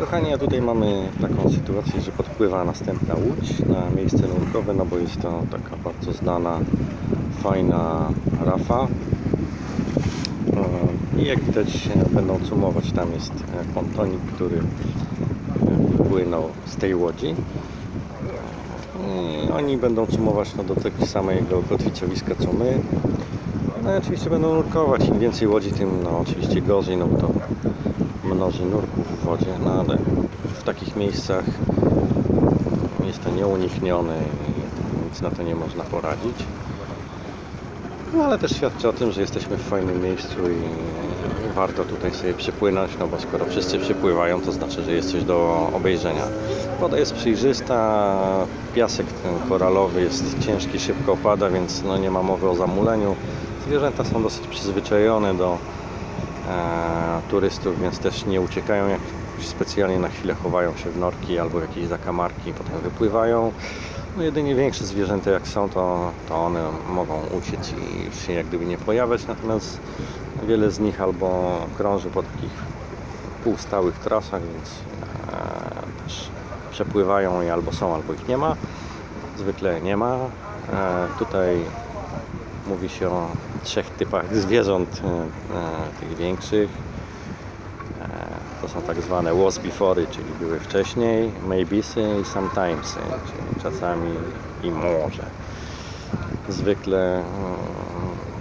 Kochani, a tutaj mamy taką sytuację, że podpływa następna łódź na miejsce nurkowe, no bo jest to taka bardzo znana, fajna rafa. E, I jak widać będą cumować, tam jest e, pontonik, który e, wypłynął z tej łodzi. I oni będą cumować no, do tego samego kotwicowiska co my. No i oczywiście będą nurkować. Im więcej łodzi, tym no, oczywiście gorzej, no bo to mnoży nurków w wodzie, no ale w takich miejscach jest to nieuniknione i nic na to nie można poradzić. No ale też świadczy o tym, że jesteśmy w fajnym miejscu i warto tutaj sobie przypłynąć, no bo skoro wszyscy przypływają, to znaczy, że jest coś do obejrzenia. Woda jest przejrzysta, piasek ten koralowy jest ciężki, szybko opada, więc no nie ma mowy o zamuleniu. Zwierzęta są dosyć przyzwyczajone do turystów, więc też nie uciekają jak specjalnie na chwilę chowają się w norki albo w jakieś zakamarki, potem wypływają. No jedynie większe zwierzęta jak są, to, to one mogą uciec i już się jak gdyby nie pojawiać, natomiast wiele z nich albo krąży po takich półstałych trasach, więc e, też przepływają i albo są, albo ich nie ma. Zwykle nie ma. E, tutaj mówi się o trzech typach zwierząt, e, e, tych większych. E, To są tak zwane was before'y, czyli były wcześniej, maybesy i sometimesy, czyli czasami i może. Zwykle mm,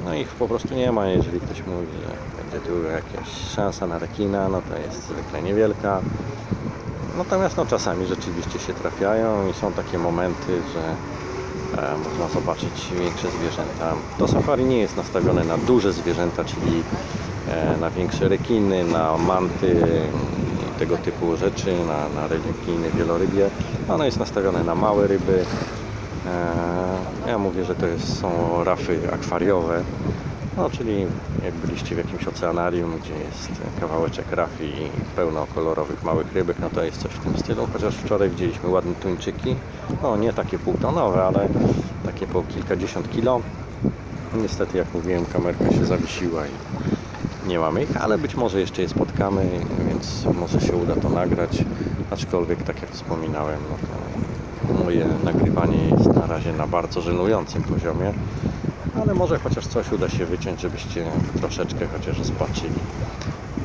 no ich po prostu nie ma, jeżeli ktoś mówi, że będzie tu jakaś szansa na rekina, no to jest zwykle niewielka. Natomiast no, czasami rzeczywiście się trafiają i są takie momenty, że można zobaczyć większe zwierzęta. To safari nie jest nastawione na duże zwierzęta, czyli e, na większe rekiny, na manty i tego typu rzeczy, na, na rekiny wielorybie. Ono jest nastawione na małe ryby. E, ja mówię, że to są rafy akwariowe. No, czyli jak byliście w jakimś oceanarium, gdzie jest kawałeczek rafy i pełno kolorowych małych rybek, no to jest coś w tym stylu. Chociaż wczoraj widzieliśmy ładne tuńczyki. No nie takie półtonowe, ale takie po kilkadziesiąt kilo. Niestety, jak mówiłem, kamerka się zawiesiła i nie mamy ich, ale być może jeszcze je spotkamy, więc może się uda to nagrać. Aczkolwiek, tak jak wspominałem, no moje nagrywanie jest na razie na bardzo żenującym poziomie ale może chociaż coś uda się wyciąć, żebyście troszeczkę chociaż zobaczyli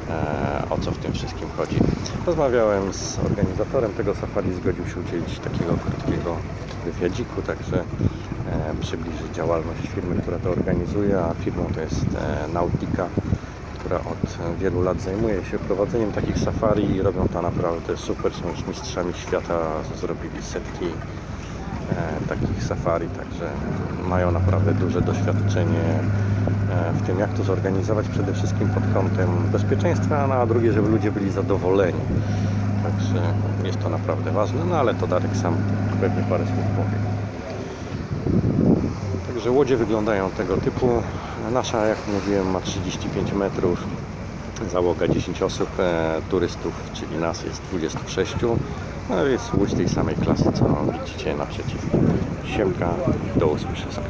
e, o co w tym wszystkim chodzi. Rozmawiałem z organizatorem tego safari, zgodził się udzielić takiego krótkiego wywiadziku, także e, przybliży działalność firmy, która to organizuje, a firmą to jest e, Nautica, która od wielu lat zajmuje się prowadzeniem takich safari i robią to naprawdę super, są już mistrzami świata, zrobili setki takich safari, także mają naprawdę duże doświadczenie e, w tym, jak to zorganizować przede wszystkim pod kątem bezpieczeństwa, no, a drugie, żeby ludzie byli zadowoleni. Także jest to naprawdę ważne, no ale to Darek sam pewnie parę słów powie. Także łodzie wyglądają tego typu. Nasza, jak mówiłem, ma 35 metrów. Załoga 10 osób, e, turystów, czyli nas jest 26. No jest łódź tej samej klasy, co widzicie naprzeciw. Siemka, do usłyszenia.